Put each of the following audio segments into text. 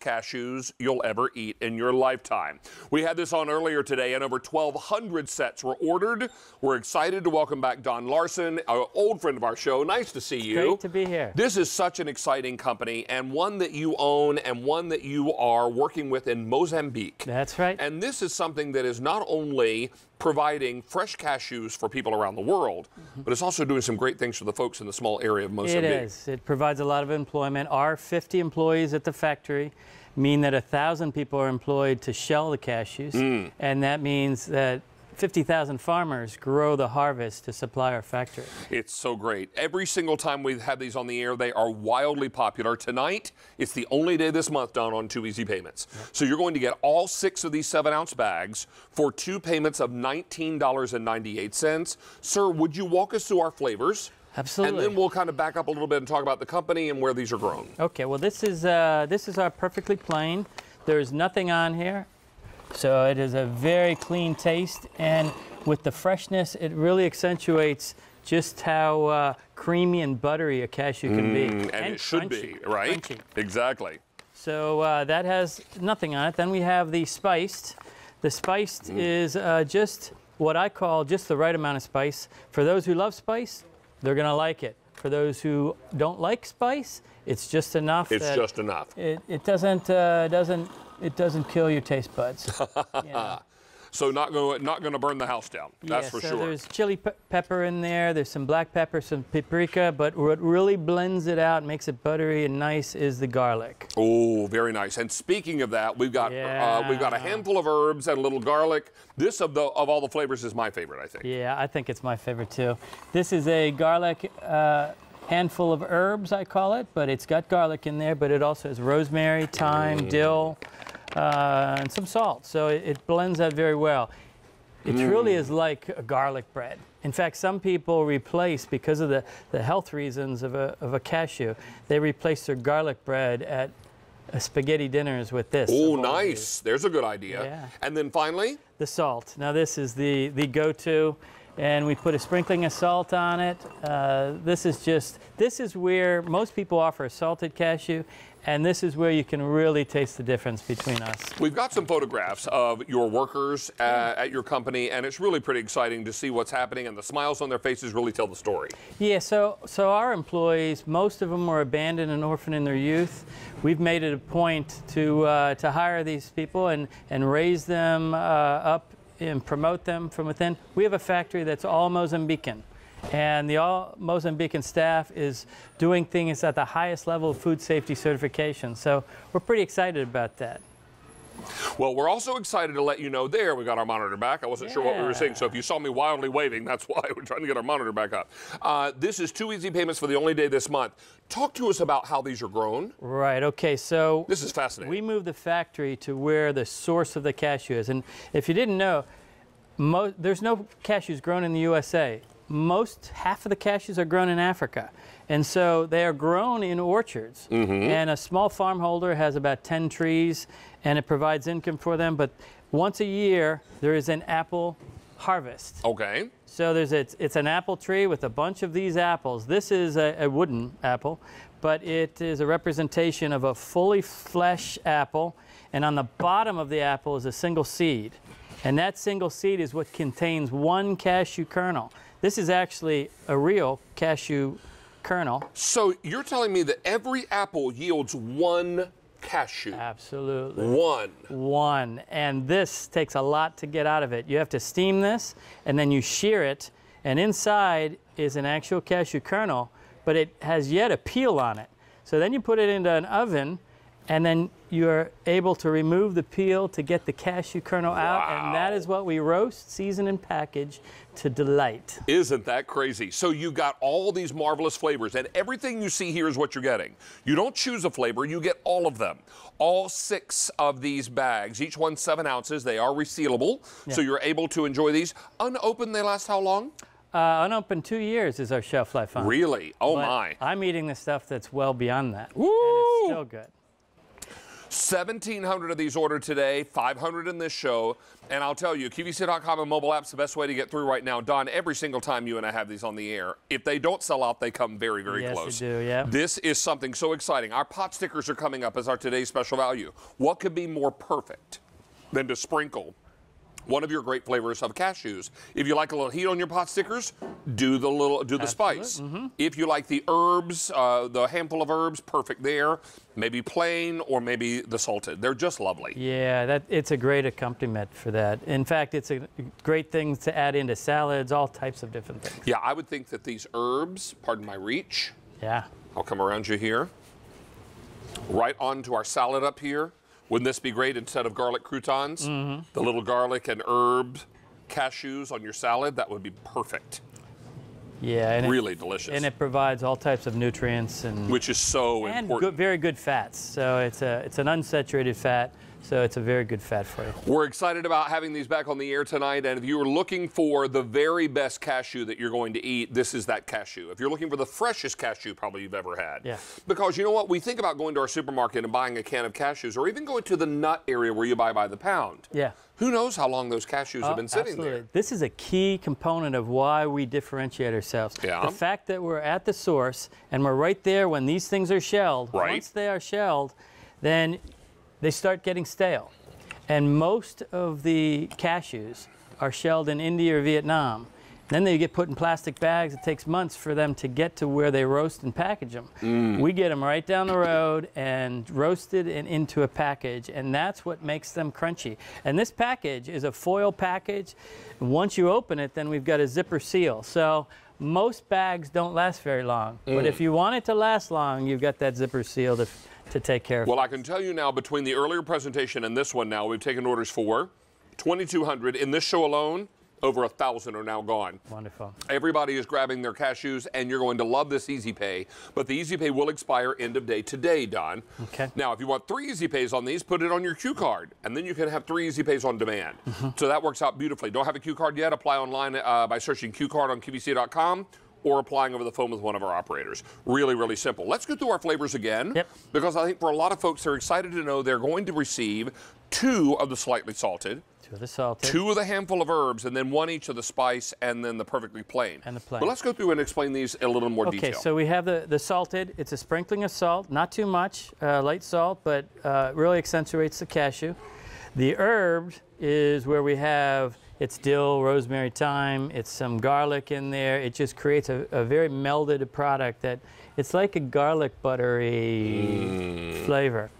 cashews you'll ever eat in your lifetime. We had this on earlier today, and over 1,200 sets were ordered. We're excited to welcome back Don Larson, an old friend of our show. Nice to see you. Great to be here. This is such an exciting company, and one that you own, and one that you are working with in Mozambique. That's right. And this is something that is not only providing fresh cashews for people around the world, mm-hmm. but it's also doing some great things for the folks in the small area of Mozambique. It is. It provides a lot of employment. Our 50 employees at the factory mean that a thousand people are employed to shell the cashews, Mm. and that means that 50,000 farmers grow the harvest to supply our factory. It's so great. Every single time we've had these on the air, they are wildly popular. Tonight, it's the only day this month done on two easy payments. So you're going to get all six of these seven ounce bags for two payments of $19.98. Sir, would you walk us through our flavors? Absolutely. And then we'll kind of back up a little bit and talk about the company and where these are grown. Okay, well this is uh, this is our perfectly plain. There's nothing on here, so it is a very clean taste, and with the freshness, it really accentuates just how uh, creamy and buttery a cashew can be, Mm, and, it should crunchy, be, right? crunchy. Exactly. So uh, that has nothing on it. Then we have the spiced. The spiced Mm. is uh, just what I call just the right amount of spice. For those who love spice, they're gonna like it. For those who don't like spice, it's just enough. It's just enough. It, it doesn't uh, doesn't it doesn't kill your taste buds. Yeah. So not going not going to burn the house down. That's Yeah, for so sure. There's chili pe- pepper in there. There's some black pepper, some paprika, but what really blends it out, makes it buttery and nice, is the garlic. Oh, very nice. And speaking of that, we've got uh, we've got a handful of herbs and a little garlic. This of the of all the flavors is my favorite, I think. Yeah, I think it's my favorite too. This is a garlic uh, handful of herbs, I call it, but it's got garlic in there, but it also has rosemary, thyme, dill, uh, and some salt. So it, it blends that very well. It truly is like a garlic bread. In fact, some people replace, because of the, the health reasons of a, of a cashew, they replace their garlic bread at spaghetti dinners with this. Oh, of all these. nice. There's a good idea. Yeah. And then finally, The salt. Now this is the, the go-to, and we put a sprinkling of salt on it. Uh, this is just, this is where most people offer a salted cashew, and this is where you can really taste the difference between us. we've got some photographs of your workers uh, at your company, and it's really pretty exciting to see what's happening, and the smiles on their faces really tell the story. Yeah, so, so our employees, most of them were abandoned and orphaned in their youth. We've made it a point to, uh, to hire these people and, and raise them uh, up and promote them from within. We have a factory that's all Mozambican. And the all Mozambican staff is doing things at the highest level of food safety certification. So we're pretty excited about that. Well, we're also excited to let you know there we got our monitor back. I wasn't sure what we were seeing, so if you saw me wildly waving, that's why we're trying to get our monitor back up. Uh, this is two easy payments for the only day this month. Talk to us about how these are grown. Right, okay, so This is fascinating. We moved the factory to where the source of the cashew is. And if you didn't know, mo- there's no cashews grown in the USA. Most, half of the cashews are grown in Africa. And so they are grown in orchards. Mm-hmm. And a small farm holder has about 10 trees and it provides income for them. But once a year, there is an apple harvest. okay. So there's it's, it's an apple tree with a bunch of these apples. This is a, a wooden apple, but it is a representation of a fully flesh apple, and on the bottom of the apple is a single seed. And that single seed is what contains one cashew kernel. This is actually a real cashew kernel. So you're telling me that every apple yields one cashew. Absolutely. One. One. And this takes a lot to get out of it. You have to steam this and then you shear it, and inside is an actual cashew kernel, but it has yet a peel on it. So then you put it into an oven, and then you're able to remove the peel to get the cashew kernel out, and that is what we roast, season, and package to delight. Isn't that crazy? So you got all these marvelous flavors, and everything you see here is what you're getting. You don't choose a flavor, you get all of them. All six of these bags, each one seven ounces. They are resealable, so you're able to enjoy these. Unopened, they last how long? Uh, unopened two years is our shelf life on. Really? Oh But my. I'm eating the stuff that's well beyond that. Woo! And it's still good. 1,700 of these ordered today, 500 in this show. And I'll tell you, QVC.com and mobile app's the best way to get through right now. Don, every single time you and I have these on the air, if they don't sell out, they come very, very Yes, they close. do, yeah. This is something so exciting. Our pot stickers are coming up as our today's special value. What could be more perfect than to sprinkle one of your great flavors of cashews. If you like a little heat on your pot stickers, do the little do the spice. Mm-hmm. If you like the herbs, uh, the handful of herbs, perfect there. Maybe plain or maybe the salted. They're just lovely. Yeah, that it's a great accompaniment for that. In fact, it's a great thing to add into salads, all types of different things. Yeah, I would think that these herbs, pardon my reach, Yeah. I'll come around you here. Right onto our salad up here. Wouldn't this be great instead of garlic croutons? Mm-hmm. The little garlic and herb cashews on your salad, that would be perfect. Yeah, and Really it, delicious. and it provides all types of nutrients and which is so and important. good, very good fats. So it's a it's an unsaturated fat, so it's a very good fat for you. We're excited about having these back on the air tonight. And if you are looking for the very best cashew that you're going to eat, this is that cashew. If you're looking for the freshest cashew probably you've ever had. Yeah. Because you know what? We think about going to our supermarket and buying a can of cashews or even going to the nut area where you buy by the pound. Yeah. Who knows how long those cashews have Oh, been sitting absolutely. there? This is a key component of why we differentiate ourselves. Yeah. The fact that we're at the source and we're right there when these things are shelled. Right. Once they are shelled, then they start getting stale. And most of the cashews are shelled in India or Vietnam. Then they get put in plastic bags. It takes months for them to get to where they roast and package them. Mm. We get them right down the road and roasted and into a package, and that's what makes them crunchy. And this package is a foil package. Once you open it, then we've got a zipper seal. So most bags don't last very long. But Mm. if you want it to last long, you've got that zipper seal to, to take care of. Well, I can tell you now, between the earlier presentation and this one now, we've taken orders for 2,200. In this show alone, over a 1,000 are now gone. Wonderful. Everybody is grabbing their cashews, and you're going to love this Easy Pay. But the Easy Pay will expire end of day today, Don. Okay. Now, if you want three Easy Pays on these, put it on your Q card, and then you can have three Easy Pays on demand. So that works out beautifully. Don't have a Q card yet? Apply online uh, by searching Q card on QVC.com or applying over the phone with one of our operators. Really, really simple. Let's go through our flavors again. Yep. Because I think for a lot of folks, they're excited to know they're going to receive two of the slightly salted Two of the salted. two of the handful of herbs, and then one each of the spice, and then the perfectly plain. And the plain. But let's go through and explain these in a little more Okay, detail. Okay, so we have the, the salted. It's a sprinkling of salt, not too much, uh, light salt, but uh, really accentuates the cashew. The herb is where we have it's dill, rosemary, thyme. It's some garlic in there. It just creates a, a very melded product that it's like a garlic buttery flavor.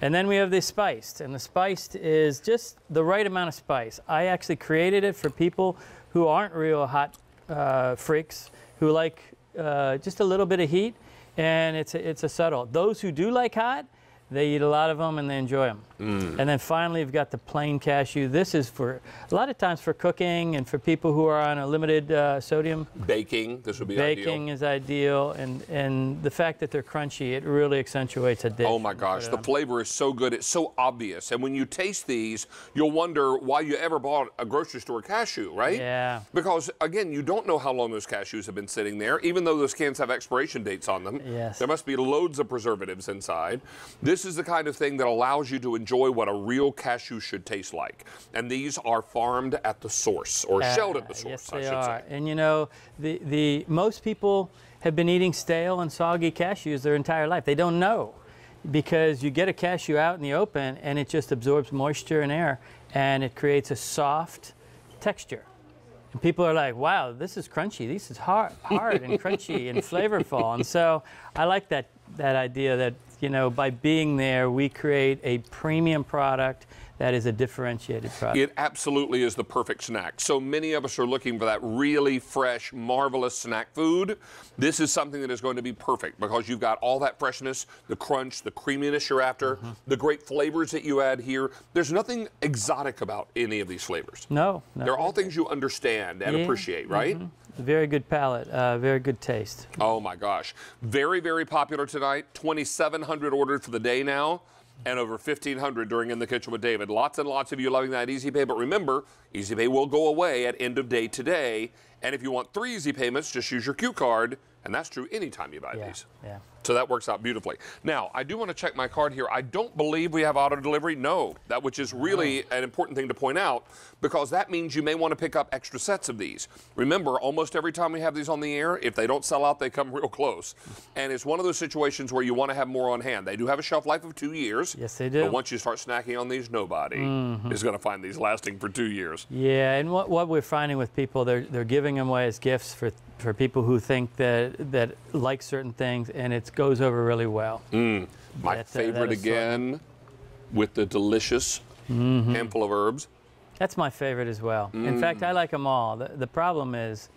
And then we have the spiced, and the spiced is just the right amount of spice. I actually created it for people who aren't real hot uh, freaks, who like uh, just a little bit of heat, and it's a, it's a subtle. Those who do like hot, they eat a lot of them and they enjoy them. And then finally, you've got the plain cashew. This is for a lot of times for cooking and for people who are on a limited uh, sodium. baking, this would be ideal. Baking ideal. is ideal, and and the fact that they're crunchy, it really accentuates a dish. Oh my gosh, the flavor is so good. It's so obvious. And when you taste these, you'll wonder why you ever bought a grocery store cashew, right? Yeah. Because again, you don't know how long those cashews have been sitting there, even though those cans have expiration dates on them. Yes. There must be loads of preservatives inside. This is the kind of thing that allows you to enjoy what a real cashew should taste like. And these are farmed at the source or shelled at the Uh, source, Yes, I they should are. say. And you know, the the most people have been eating stale and soggy cashews their entire life. They don't know because you get a cashew out in the open and it just absorbs moisture and air and it creates a soft texture. And people are like, "Wow, this is crunchy. This is hard, hard and crunchy and flavorful." And so I like that that idea that you know by being there we create a premium product that is a differentiated product. It absolutely is the perfect snack. So many of us are looking for that really fresh, marvelous snack food. This is something that is going to be perfect because you've got all that freshness, the crunch, the creaminess you're after, Mm-hmm. the great flavors that you add here. There's nothing exotic about any of these flavors. no, no. They're all things you understand and Yeah, appreciate, right? Very good palate, uh, very good taste. Oh my gosh. Very, very popular tonight. 2,700 ordered for the day now. And over 1,500 during In the Kitchen with David. Lots and lots of you loving that Easy Pay. But remember, Easy Pay will go away at end of day today. And if you want three easy payments, just use your Q card, and that's true anytime you buy Yeah, these. yeah. So that works out beautifully. Now, I do want to check my card here. I don't believe we have auto delivery. No, that which is really an important thing to point out because that means you may want to pick up extra sets of these. Remember, almost every time we have these on the air, if they don't sell out, they come real close. And it's one of those situations where you want to have more on hand. They do have a shelf life of two years. Yes, they do. But once you start snacking on these, nobody mm-hmm. is going to find these lasting for two years. Yeah, and what, what we're finding with people, they're, they're giving them away as gifts for, for people who think that, that like certain things, and it goes over really well. My uh, that favorite is so- again with the delicious Mm-hmm. handful of herbs. That's my favorite as well. In fact, I like them all. The, the problem is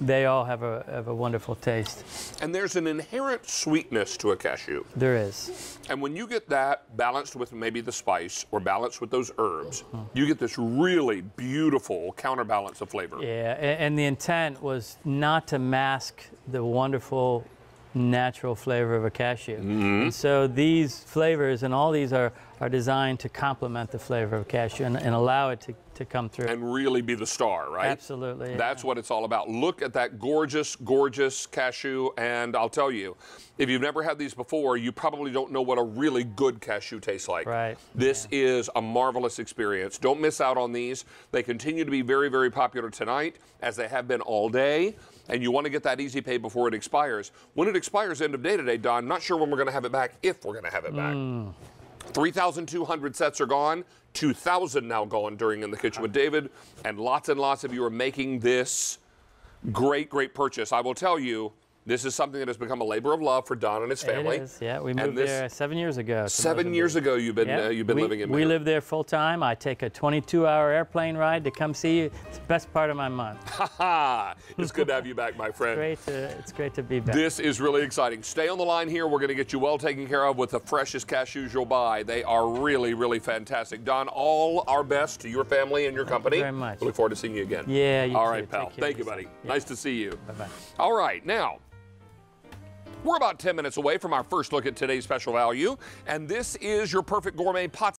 they all have a, have a wonderful taste. And there's an inherent sweetness to a cashew. There is. And when you get that balanced with maybe the spice or balanced with those herbs, you get this really beautiful counterbalance of flavor. Yeah, a- and the intent was not to mask the wonderful natural flavor of a cashew. Mm-hmm. And so these flavors and all these are, are designed to complement the flavor of cashew and, and allow it to, to come through. And really be the star, right? Absolutely. That's yeah. what it's all about. Look at that gorgeous, gorgeous cashew. And I'll tell you, if you've never had these before, you probably don't know what a really good cashew tastes like. Right. This is a marvelous experience. Don't miss out on these. They continue to be very, very popular tonight, as they have been all day. And you want to get that easy pay before it expires. When it expires, end of day today, Don, not sure when we're going to have it back, if we're going to have it back. Hmm. 3,200 sets are gone, 2,000 now gone during In the Kitchen with David, and lots and lots of you are making this great, great purchase. I will tell you, this is something that has become a labor of love for Don and his family. It is, yeah. We moved this- there seven years ago. Seven years ago, you've been Yeah, uh, you've been we, living in. We live there full time. I take a 22-hour airplane ride to come see you. It's the best part of my month. Ha! it's good to have you back, my friend. Great to, it's great to be back. This is really exciting. Stay on the line here. We're going to get you well taken care of with the freshest cashews you'll buy. They are really, really fantastic. Don, all our best to your family and your company. very much. We look forward to seeing you again. Yeah, you All too. right, Take pal. Thank you, buddy. Yeah. Nice to see you. Bye-bye. All right, now. We're about 10 minutes away from our first look at today's special value, and this is your perfect gourmet pot